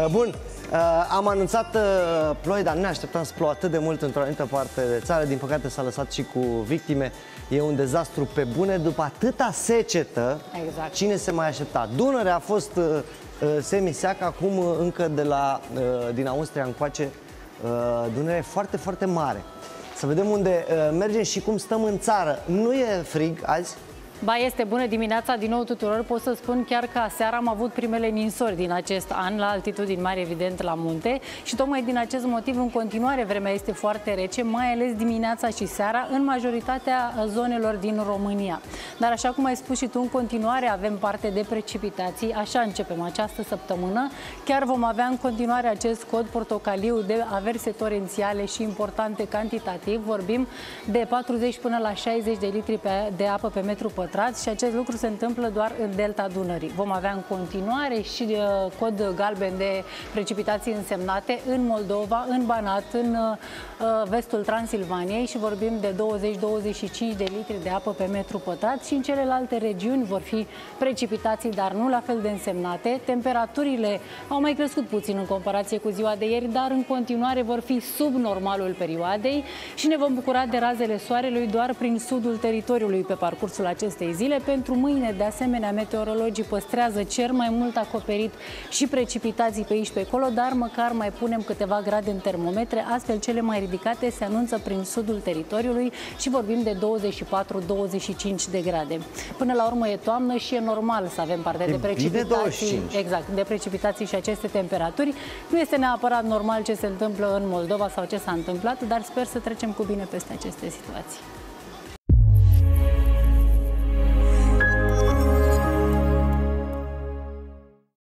Uh, bun, uh, am anunțat uh, ploi, dar nu ne așteptam să plouă atât de mult într-o anumită parte de țară. Din păcate s-a lăsat și cu victime. E un dezastru pe bune. După atâta secetă, Exact. cine se mai aștepta? Dunărea a fost uh, uh, semiseacă, acum uh, încă de la, uh, din Austria încoace, uh, Dunărea e foarte, foarte mare. Să vedem unde uh, mergem și cum stăm în țară. Nu e frig azi? Ba, este bună dimineața din nou tuturor. Pot să spun chiar că seara am avut primele ninsori din acest an, la altitudini mari, evident, la munte. Și tocmai din acest motiv, în continuare, vremea este foarte rece, mai ales dimineața și seara, în majoritatea zonelor din România. Dar, așa cum ai spus și tu, în continuare avem parte de precipitații. Așa începem această săptămână. Chiar vom avea în continuare acest cod portocaliu de averse torențiale și importante cantitativ. Vorbim de 40 până la 60 de litri pe, de apă pe metru pătrat pătrați și acest lucru se întâmplă doar în delta Dunării. Vom avea în continuare și uh, cod galben de precipitații însemnate în Moldova, în Banat, în uh, vestul Transilvaniei și vorbim de 20-25 de litri de apă pe metru pătrat și în celelalte regiuni vor fi precipitații, dar nu la fel de însemnate. Temperaturile au mai crescut puțin în comparație cu ziua de ieri, dar în continuare vor fi sub normalul perioadei și ne vom bucura de razele soarelui doar prin sudul teritoriului pe parcursul acestei acestei zile. Pentru mâine, de asemenea, meteorologii păstrează cer mai mult acoperit și precipitații pe aici pe acolo, dar măcar mai punem câteva grade în termometre, astfel cele mai ridicate se anunță prin sudul teritoriului și vorbim de 24-25 de grade. Până la urmă e toamnă și e normal să avem parte E de precipitații. 25. Exact, de precipitații și aceste temperaturi. Nu este neapărat normal ce se întâmplă în Moldova sau ce s-a întâmplat, dar sper să trecem cu bine peste aceste situații.